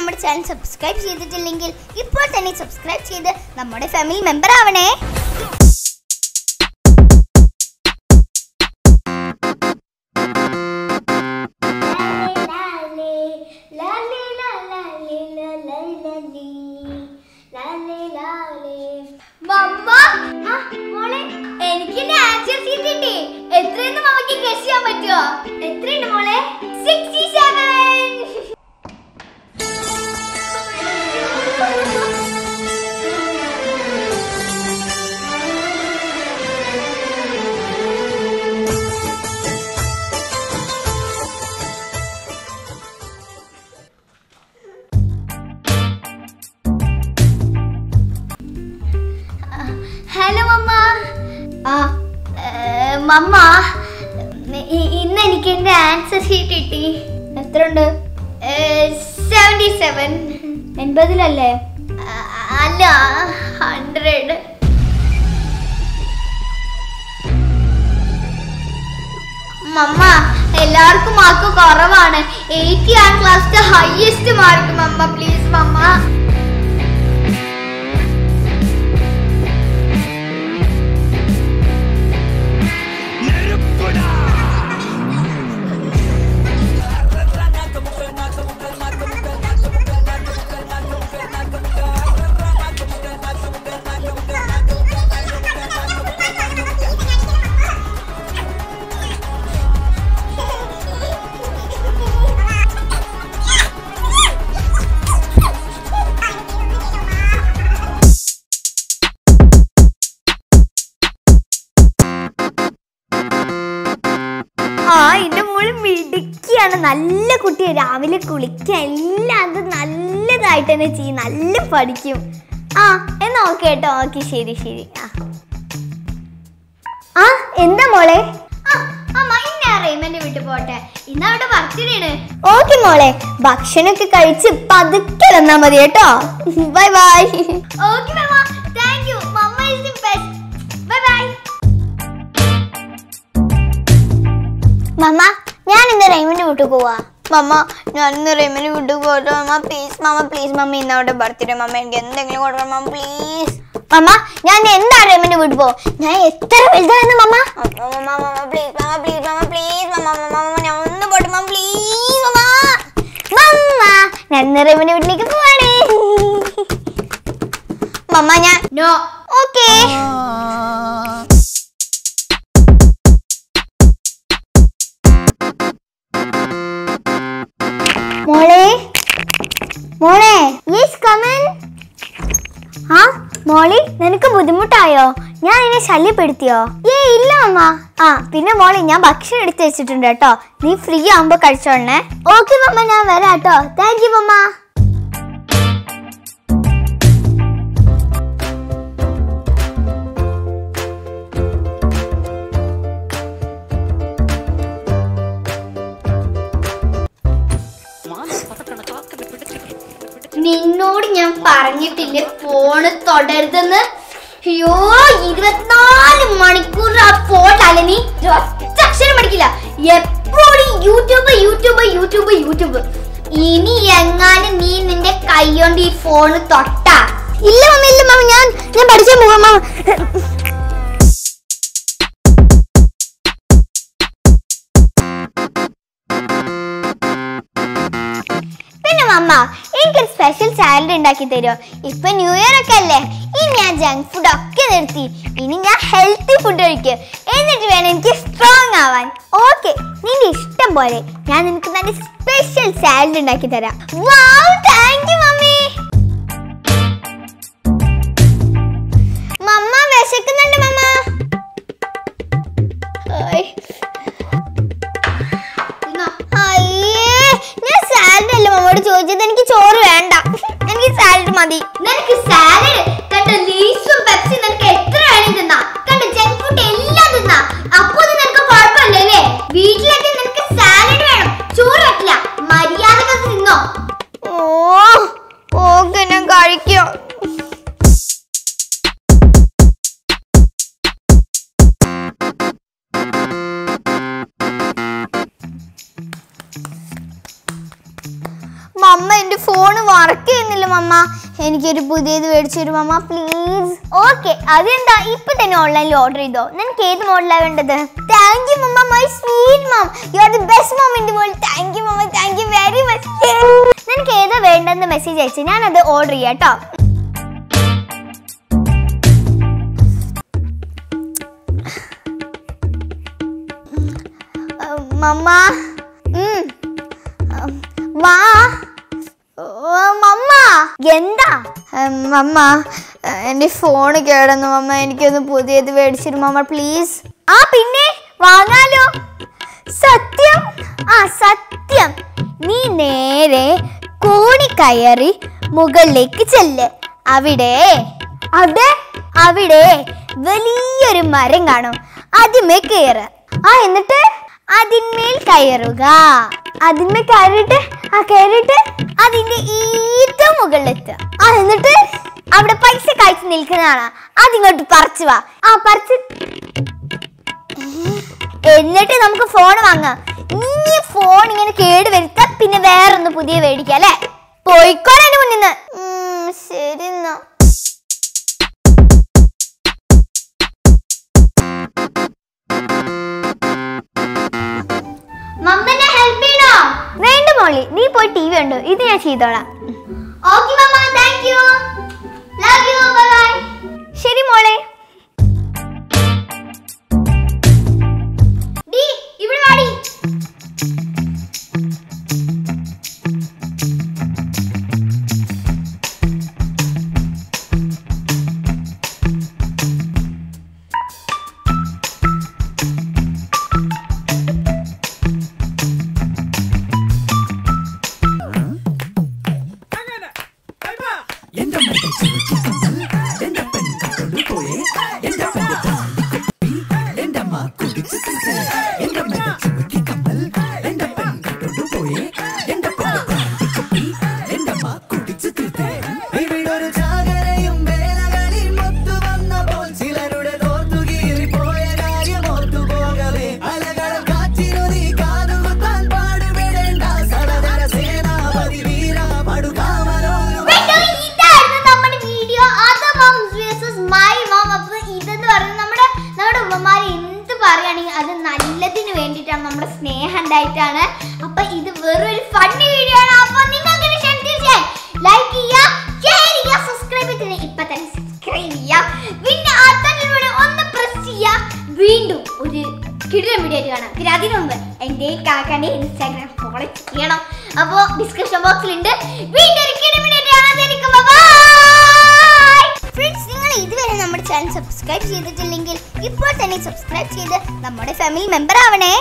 നമ്മുടെ channel subscribe ചെയ്തിട്ടില്ലെങ്കിൽ ഇപ്പോൾ തന്നെ സബ്സ്ക്രൈബ് ചെയ്ത് നമ്മുടെ ഫാമിലി മെമ്പർ ആവണേ. എനിക്ക് കിട്ടി എത്രയെന്ന് മമ്മക്ക് ഗസ് ചെയ്യാൻ പറ്റുമോ മമ്മ ഇന്ന് എനിക്ക് എന്റെ ആൻസർ ഷീറ്റ് കിട്ടി. എത്ര ഉണ്ട് സെവന്റി സെവൻ എൺപതിലല്ലേ അല്ല ഹൺഡ്രഡ് മമ്മ എല്ലാവർക്കും മാർക്ക് കുറവാണ്. എയ്റ്റി ആണ് ക്ലാസ്സിലെ ഹയസ്റ്റ് മാർക്ക് മമ്മ പ്ലീസ് മോൾ മിടുക്കിയാണ്. നല്ല കുട്ടി രാവിലെ കുളിക്കുക എല്ലാം അത് നല്ലതായിട്ട് തന്നെ ചെയ്യും. നല്ല പഠിക്കും. ആ എന്നാ ഓക്കെ കേട്ടോ. ഓക്കെ ശരി ശരി. ആ. ആ എന്താ മോളെ? വീട്ടിൽ പോട്ടെ. ഇന്ന് അവിടെ ബർത്ത്ഡേ ആണ്. ഓക്കെ മോളെ. ഭക്ഷണമൊക്കെ കഴിച്ച് പതുക്കെ തന്നാ മതി കേട്ടോ. Bye bye. Okay thank you mamma is the best bye bye. Mamma ഞാൻ ഇന്ന് റൈമിന്റെ വീട്ടിൽ പോവാ. മമ്മ ഞാൻ ഇന്ന് റൈമിന്റെ വീട്ടിൽ പോകട്ടെ മമ്മ പ്ലീസ് മമ്മ പ്ലീസ് മമ്മ ഇന്ന് അവിടെ ബർത്ത്ഡേ മമ്മ എനിക്ക് എന്തെങ്കിലും കൊടുക്കണം മമ്മ പ്ലീസ് മമ്മ ഞാൻ എന്താ റൈമിന്റെ വീട്ടിൽ പോ ഞാൻ എത്ര വലുതായിരുന്നു mamma? Mamma mamma please mamma please mamma please mamma mamma mamma mamma ഒന്ന് പോട്ടെ മമ്മ പ്ലീസ് മമ്മ. മമ്മ ഞാൻ ഇന്ന് റൈമിന്റെ വീട്ടിലേക്ക് പോവാണ്. മമ്മ ഞാൻ നോ. ഓക്കേ മോളി നിനക്ക് ബുദ്ധിമുട്ടായോ? ഞാൻ എന്നെ ശല്യപ്പെടുത്തിയോ? ഏ ഇല്ല അമ്മ. ആ പിന്നെ മോളി ഞാൻ ഭക്ഷണം എടുത്തു വെച്ചിട്ടുണ്ട് കേട്ടോ. നീ ഫ്രീ ആവുമ്പോ കഴിച്ചോളണേ. ഓക്കെ മമ്മ ഞാൻ വരാം കേട്ടോ. താങ്ക് യു മമ്മ പറഞ്ഞിട്ടില്ലേ. ഫോണ് തൊടരുതെന്ന്. അയ്യോ ഇരുപത്തിനാല് മണിക്കൂർ ആ ഫോൺ അലനി അക്ഷരം പഠിക്കില്ല. എപ്പോഴും യൂട്യൂബ് യൂട്യൂബ് യൂട്യൂബ് യൂട്യൂബ്. ഇനി എങ്ങാനും നീ നിന്റെ കൈ കൊണ്ട് ഈ ഫോൺ തൊട്ടാ. ഇല്ല മമ്മ ഇല്ല മമ്മ ഞാൻ ഞാൻ പഠിച്ച മമ്മ. പിന്നെ മമ്മ എനിക്കൊരു സ്പെഷ്യൽ സാലഡ് ഉണ്ടാക്കി തരുമോ ഇപ്പൊ ന്യൂ ഇയർ ഒക്കെ അല്ലേ? ഇനി ഞാൻ ജങ്ക് ഫുഡ് ഒക്കെ നിർത്തി. ഇനി ഞാൻ ഹെൽത്തി ഫുഡ് കഴിക്കും. എന്നിട്ട് വേണം എനിക്ക് സ്ട്രോങ് ആവാൻ. ഓക്കെ നിന്റെ ഇഷ്ടം പോലെ ഞാൻ നിനക്ക് നല്ല സ്പെഷ്യൽ സാലഡ് ഉണ്ടാക്കി തരാം. Wow thank you mummy mamma എന്റെ ഫോൺ വർക്ക് ചെയ്യുന്നില്ല മമ്മ. എനിക്കൊരു പുതിയത് മേടിച്ചു തരും മമ്മ പ്ലീസ് ഓക്കെ അതെന്താ? ഇപ്പൊ തന്നെ ഓൺലൈനിൽ ഓർഡർ ചെയ്തോ? നിനക്ക് ഏത് മോഡലാണ് വേണ്ടത്? Thank you mamma my sweet mom you are the best mom in the world thank you mamma thank you very much നിനക്ക് ഏതാ വേണ്ടെന്ന് മെസ്സേജ് അയച്ചു. അത് ഓർഡർ ചെയ്യാം കേട്ടോ മമ്മ. എന്താ? മമ്മ എന്റെ ഫോൺ കേടന്നു മമ്മ. എനിക്കൊന്ന് പുതിയത് മേടിച്ചിരു മമ്മ പ്ലീസ് ആ പിന്നെ? വാങ്ങാലോ? സത്യം? ആ സത്യം. നീ നേരെ കോണി കയറി മുകളിലേക്ക് ചെല്ല്. അവിടെ അതെ അവിടെ വലിയൊരു മരം കാണും. അതിന്മേ കയറ് ആ എന്നിട്ട്? അതിന്മേൽ കയറുക. അതിന്മേൽ കയറിയിട്ട് ആ കേറിട്ട് അതിന്റെ ഏറ്റവും മുകളിലെത്തുക. ആ എന്നിട്ട് അവിടെ പൈസ കാഴ്ച നിൽക്കുന്നതാണ് അതിങ്ങോട്ട് പറിച്ചു വാ. ആ പറിച്ച്. എന്നിട്ട് നമുക്ക് ഫോൺ വാങ്ങാം. ഇനി ഫോൺ ഇങ്ങനെ കേട് വരുത്ത പിന്നെ വേറൊന്ന് പുതിയ മേടിക്കാം അല്ലേ? പോയിക്കോളെ മുന്നിന്ന്. ശരി എന്നാ. മോളി നീ പോയി ടി വി ഉണ്ടോ ഇത് ഞാൻ ചെയ്തോളാം. ശരി മോളെ. எங்க மேல சுமத்தி നല്ലതിന് വേണ്ടിയിട്ടാണ് നമ്മുടെ സ്നേഹം ഉണ്ടായിട്ടാണ്? അപ്പൊ ഇത് വെറൊരു ഫണ്ണി വീഡിയോ ആണ്. അപ്പൊ നിങ്ങൾക്ക് ലൈക്ക് ചെയ്യുക ഷെയർ ചെയ്യുക സബ്സ്ക്രൈബ് ചെയ്യുക ഇപ്പൊ തന്നെ സബ്സ്ക്രൈബ് ചെയ്യുക. പിന്നെ ആ ഒന്ന് പ്രസ് ചെയ്യുക. വീണ്ടും ഒരു കിടിലൻ വീഡിയോ കാണാം. പിന്നെ അതിനു മുമ്പ് എന്റെ ഇൻസ്റ്റാഗ്രാം ഫോളോ ചെയ്യണം. അപ്പോൾ ഡിസ്ക്രിപ്ഷൻ ബോക്സിലുണ്ട് വീണ്ടും ഒരു കിടിലൻ വീഡിയോ ബൈ ഫ്രണ്ട്സ് നിങ്ങൾ ഇതുവരെ നമ്മുടെ ചാനൽ സബ്സ്ക്രൈബ് ചെയ്തിട്ടില്ലെങ്കിൽ ഇപ്പോൾ തന്നെ സബ്സ്ക്രൈബ് ചെയ്ത് നമ്മുടെ ഫാമിലി മെമ്പർ ആവണേ.